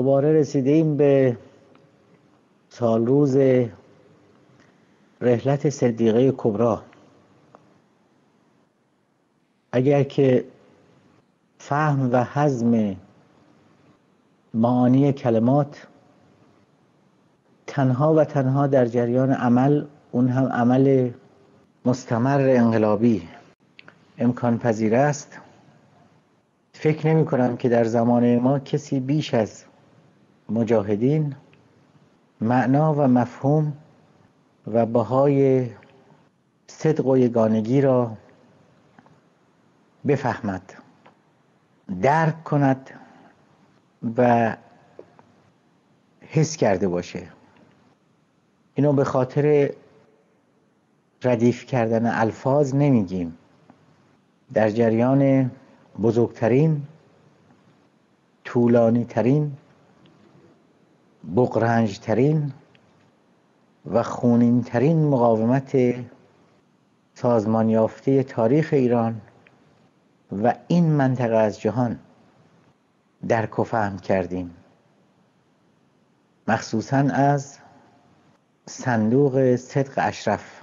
دوباره رسیدیم به سال روز رحلت صدیقه کبرا اگر که فهم و حزم معانی کلمات تنها و تنها در جریان عمل اون هم عمل مستمر انقلابی امکان پذیر است. فکر نمی کنم که در زمان ما کسی بیش از مجاهدین معنا و مفهوم و بهای صدق و یگانگی را بفهمد درک کند و حس کرده باشه. اینو به خاطر ردیف کردن الفاظ نمیگیم. در جریان بزرگترین طولانی ترین بقرنج ترین و خونین ترین مقاومت سازمان یافته تاریخ ایران و این منطقه از جهان درک و فهم کردیم. مخصوصا از صندوق صدق اشرف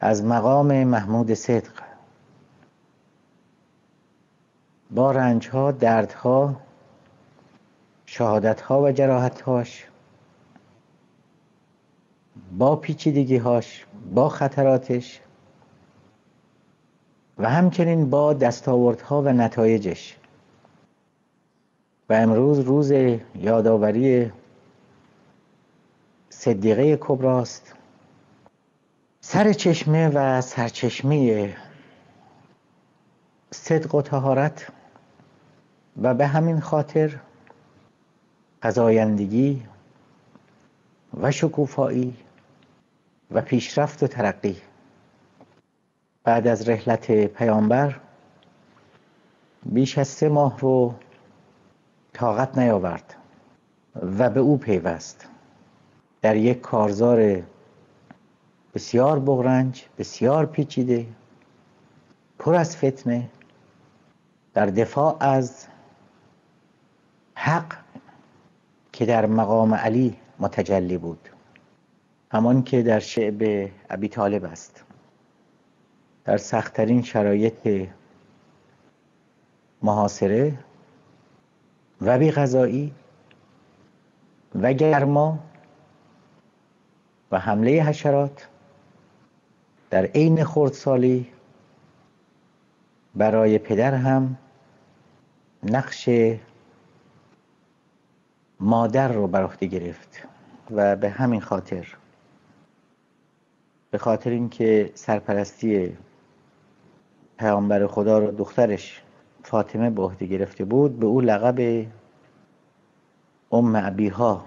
از مقام محمود صدق. با رنجها دردها شهادتها و جراحتهاش با پیچیدگیهاش با خطراتش و همچنین با دستاوردها و نتایجش. و امروز روز یادآوری صدیقه کبراست. سر چشمه و سرچشمه صدق و تهارت و به همین خاطر قضایندگی و شکوفایی و پیشرفت و ترقی. بعد از رحلت پیامبر بیش از سه ماه رو طاقت نیاورد و به او پیوست. در یک کارزار بسیار بغرنج بسیار پیچیده پر از فتنه در دفاع از حق که در مقام علی متجلی بود. همان که در شعب ابی طالب است. در سختترین شرایط محاصره و بی غذایی و گرما و حمله حشرات در عین خردسالی برای پدر هم نقش مادر رو بر عهده گرفت و به همین خاطر به خاطر اینکه سرپرستی پیامبر خدا رو دخترش فاطمه به عهده گرفته بود به او لقب ام ابیها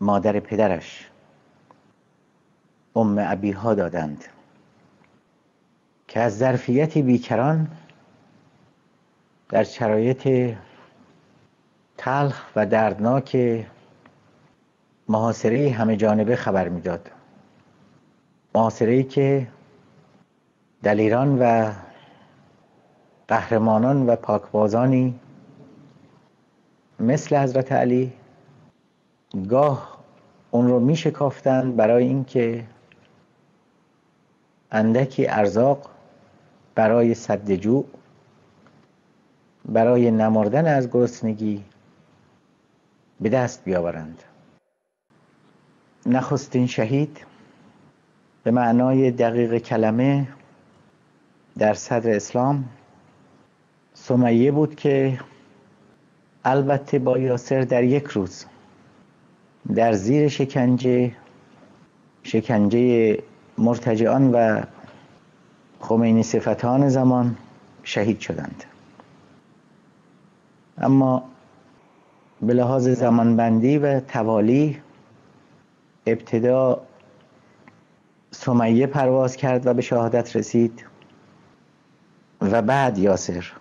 مادر پدرش ام ابیها دادند. که از ظرفیت بیکران در شرایط تلخ و دردناک محاصره همه جانبه خبر می‌داد. محاصره که دلیران و قهرمانان و پاکبازانی مثل حضرت علی گاه اون رو می شکافتند برای اینکه اندکی ارزاق برای جو برای نمردن از گرسنگی به دست بیاورند. نخستین شهید به معنای دقیق کلمه در صدر اسلام سمیه بود که البته با یاسر در یک روز در زیر شکنجه شکنجه مرتجعان و خمینی صفتان زمان شهید شدند. اما به لحاظ زمانبندی و توالی ابتدا سمیه پرواز کرد و به شهادت رسید و بعد یاسر.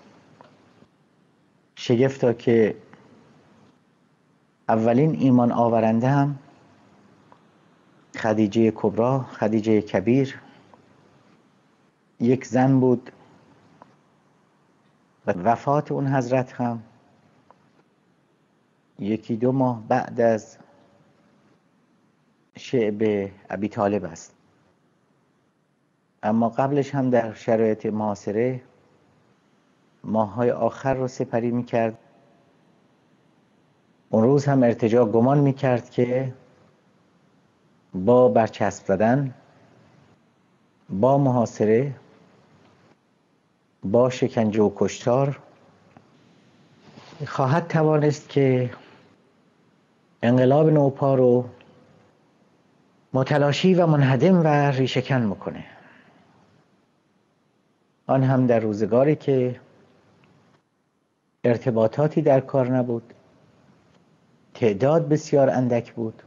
شگفتا که اولین ایمان آورنده هم خدیجه کبرا خدیجه کبیر. یک زن بود و وفات اون حضرت هم. یکی دو ماه بعد از شعب ابی طالب است. اما قبلش هم در شرایط معاصره ماههای آخر رو سپری می‌کرد. اون روز هم ارتجاع گمان می‌کرد که با برچسب زدن با محاصره با شکنجه و کشتار خواهد توانست که انقلاب نوپا رو متلاشی و منهدم و ریشکن می‌کنه آن هم در روزگاری که ارتباطاتی در کار نبود تعداد بسیار اندک بود.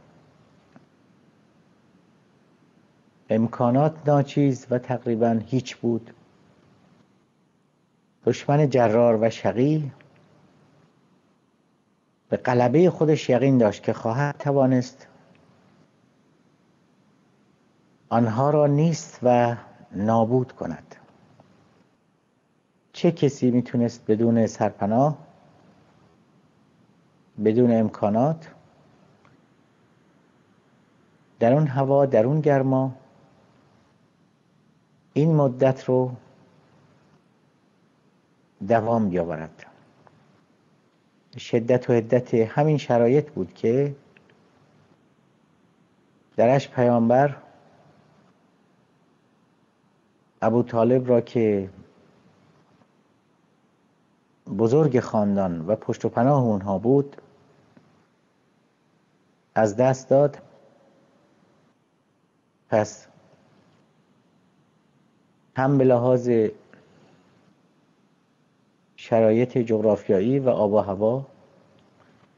امکانات ناچیز و تقریبا هیچ بود. دشمن جرار و شقی به قلبه خودش یقین داشت که خواهد توانست آنها را نیست و نابود کند. چه کسی می‌تونست بدون سرپناه بدون امکانات در اون هوا در اون گرما این مدت رو دوام بیاورد؟ شدت و حدت همین شرایط بود که درش پیامبر ابو طالب را که بزرگ خاندان و پشت و پناه اونها بود از دست داد. پس هم به لحاظ شرایط جغرافیایی و آب و هوا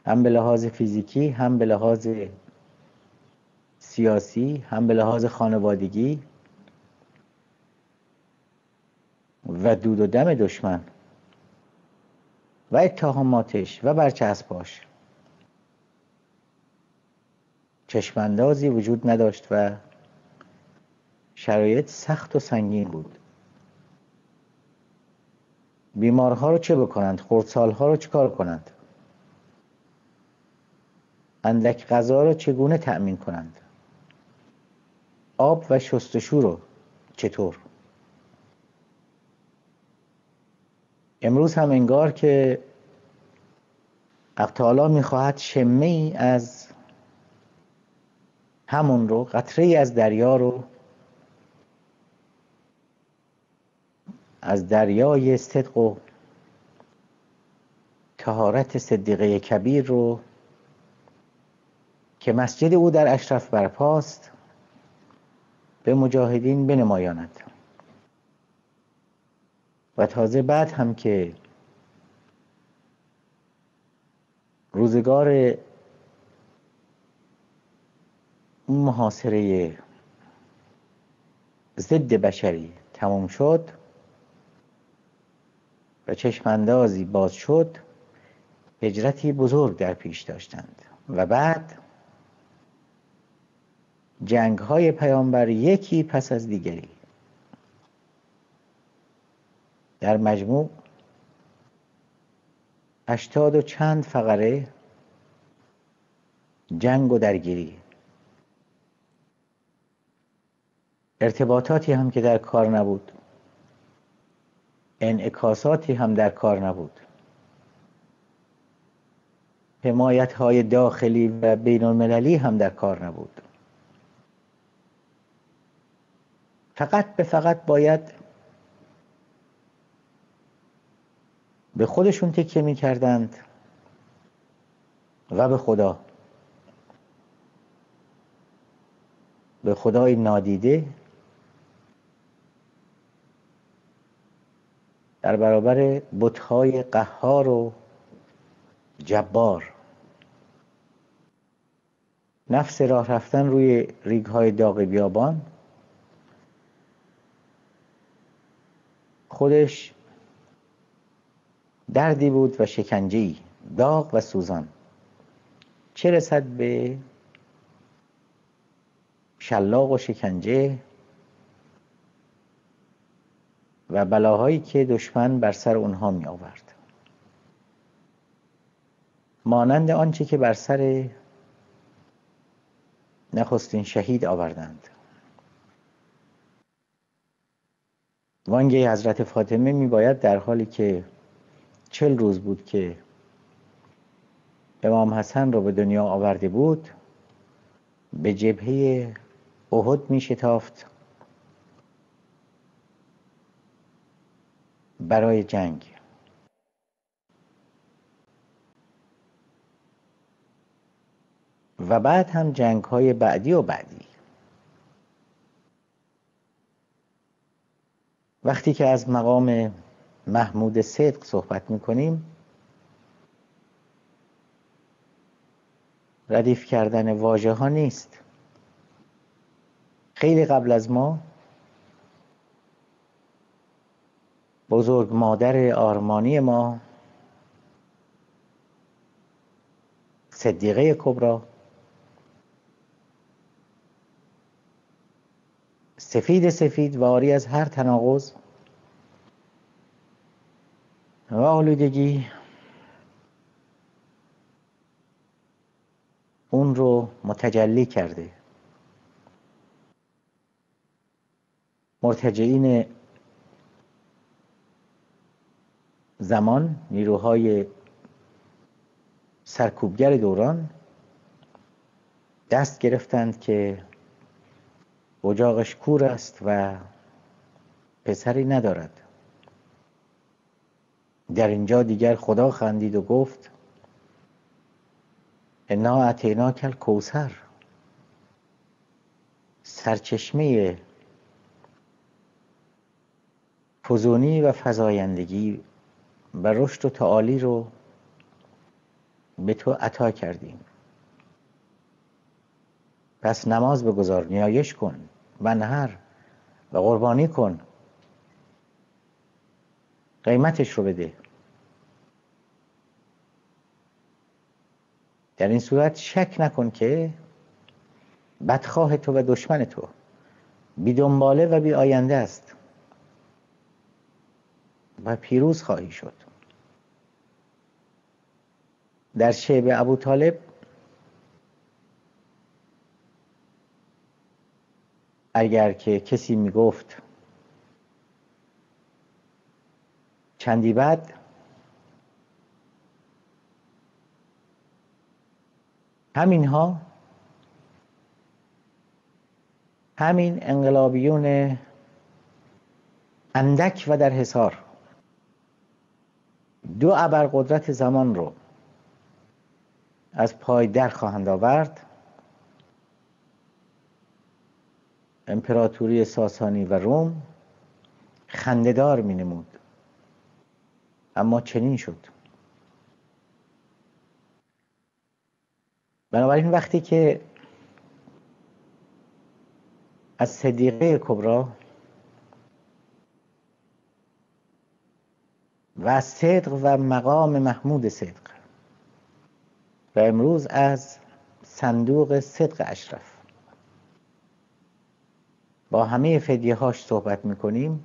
هم به لحاظ فیزیکی هم به لحاظ سیاسی هم به لحاظ خانوادگی و دود و دم دشمن و اتهاماتش و برچسباش چشماندازی وجود نداشت و شرایط سخت و سنگین بود. بیمارها رو چه بکنند؟ خردسالها رو چکار کنند؟ اندک غذا رو چگونه تأمین کنند؟ آب و شستشو رو چطور؟ امروز هم انگار که اقتالا می‌خواهد شمه از همون رو قطره از دریا رو از دریای صدق و تهارت صدیقه کبیر رو که مسجد او در اشرف برپاست به مجاهدین بنمایاند. و تازه بعد هم که روزگار محاصره ضد بشری تموم شد و چشماندازی باز شد هجرتی بزرگ در پیش داشتند. و بعد جنگ های پیامبر یکی پس از دیگری. در مجموع هشتاد و چند فقره جنگ و درگیری. ارتباطاتی هم که در کار نبود. انعکاساتی هم در کار نبود. حمایت های داخلی و بین المللی هم در کار نبود. فقط به فقط باید به خودشون تکیه می کردند و به خدا. به خدای نادیده در برابر بتهای قهار و جبار. نفس راه رفتن روی ریگ های داغ بیابان. خودش دردی بود و شکنجهی داغ و سوزان. چه رسد به شلاق و شکنجه؟ و بلاهایی که دشمن بر سر اونها می آورد مانند آنچه که بر سر نخستین شهید آوردند. وانگه حضرت فاطمه می باید در حالی که چل روز بود که امام حسن رو به دنیا آورده بود به جبهه احد می شتافت برای جنگ. و بعد هم جنگ های بعدی و بعدی. وقتی که از مقام محمود صدق صحبت می‌کنیم ردیف کردن واژه ها نیست. خیلی قبل از ما بزرگ مادر آرمانی ما صدیقه کبرا. سفید سفید و آری از هر تناقض. و آلودگی. اون رو متجلی کرده. مرتجعین زمان نیروهای سرکوبگر دوران دست گرفتند که اجاقش کور است و پسری ندارد. در اینجا دیگر خدا خندید و گفت انا اتینا کل کوسر سرچشمه فزونی و فزایندگی و رشد و تعالی رو به تو عطا کردیم. پس نماز بگذار نیایش کن و نهر و قربانی کن. قیمتش رو بده. در این صورت شک نکن که بدخواه تو و دشمن تو بی دنباله و بی آینده است. و پیروز خواهی شد. در شعب ابو طالب اگر که کسی می‌گفت چندی بعد همینها همین انقلابیون اندک و در حصار دو ابرقدرت زمان رو از پای در خواهند آورد. امپراتوری ساسانی و روم خندهدار می نمود اما چنین شد. بنابراین وقتی که از صدیقه کبرا و صدق و مقام محمود صدق. و امروز از صندوق صدق اشرف. با همه فدیه هاش صحبت می‌کنیم.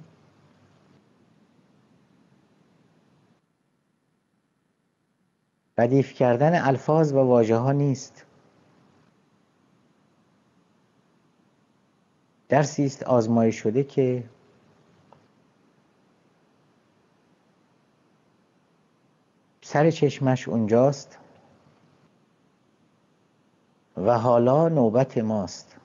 ردیف کردن الفاظ و واژه ها نیست. درسی است آزمایش شده که سر چشمش اونجاست و حالا نوبت ماست.